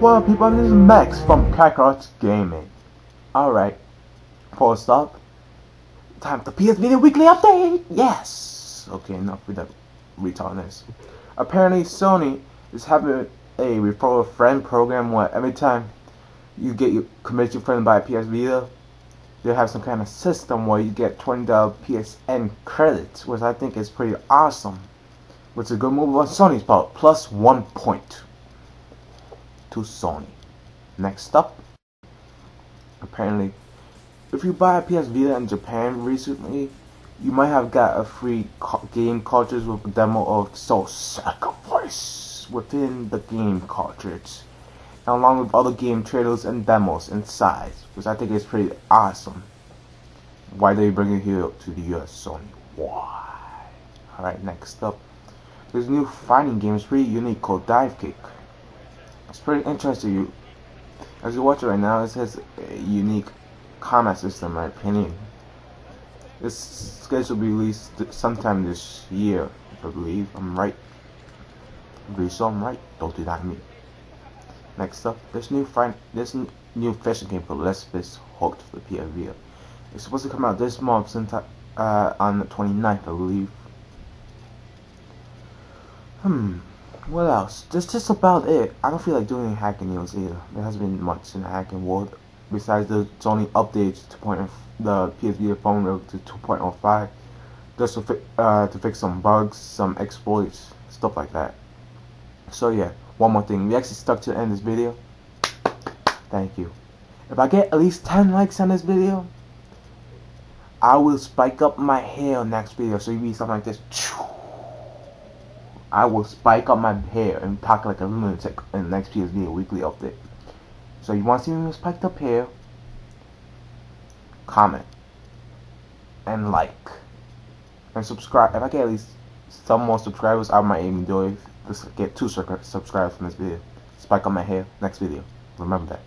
Up people, this is Max from Kakarot's Gaming. Alright, full stop. Time for PS Vita Weekly Update! Yes! Okay, enough with that retardness. Apparently Sony is having a referral friend program where every time you get your commit your friend by a PS Vita, they have some kind of system where you get $20 PSN credits, which I think is pretty awesome. Which is a good move on Sony's part, plus one point to Sony. Next up, apparently, if you buy a PS Vita in Japan recently, you might have got a free game cartridge with a demo of Soul Sacrifice within the game cartridge, along with other game trailers and demos inside, which I think is pretty awesome. Why do you bring it here to the US, Sony? Why? Alright, next up. This new fighting game, is pretty unique called Dive Kick. It's pretty interesting. As you watch it right now, it has a unique combat system, in my opinion. This scheduled to be released sometime this year, I believe. I'm right. I believe so. I'm right. Don't do that to me. Next up, this new fight, this new fishing game for Let's Fish Hooked for the PSV. It's supposed to come out this month, sometime uh, on the 29th, I believe. Hmm. What else? That's just about it. I don't feel like doing hacking news either. There hasn't been much in the hacking world besides the Sony updates to point of the PSV phone to 2.05 just to, fi uh, to fix some bugs, some exploits, stuff like that. So yeah, one more thing. We actually stuck to the end of this video. Thank you. If I get at least 10 likes on this video, I will spike up my hair next video. So you be something like this. I will spike up my hair and talk like a lunatic in the next PSV weekly update. So you want to see me with spiked up hair? Comment and like and subscribe. If I get at least some more subscribers, I might even do it. Just get two subscribers from this video. Spike up my hair next video. Remember that.